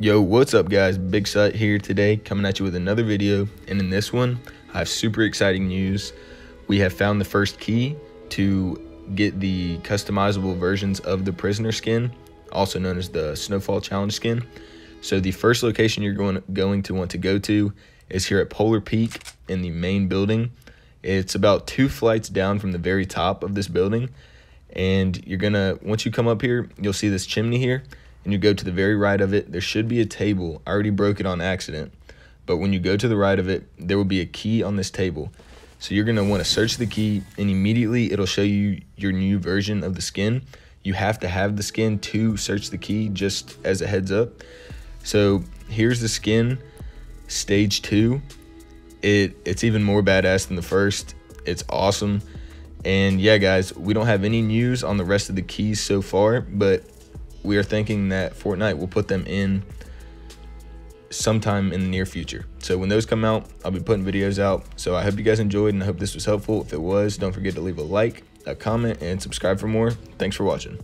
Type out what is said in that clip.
Yo, what's up guys? Big Sutt here today coming at you with another video and in this one I have super exciting news. We have found the first key to get the customizable versions of the prisoner skin, also known as the Snowfall Challenge skin. So the first location you're going, going to want to go to is here at Polar Peak in the main building. It's about two flights down from the very top of this building and you're gonna once you come up here you'll see this chimney here and you go to the very right of it there should be a table. I already broke it on accident. But when you go to the right of it there will be a key on this table. So you're gonna want to search the key and immediately it'll show you your new version of the skin. You have to have the skin to search the key just as a heads up. So here's the skin stage two. It it's even more badass than the first. It's awesome. And yeah, guys, we don't have any news on the rest of the keys so far, but we are thinking that Fortnite will put them in sometime in the near future. So when those come out, I'll be putting videos out. So I hope you guys enjoyed and I hope this was helpful. If it was, don't forget to leave a like, a comment, and subscribe for more. Thanks for watching.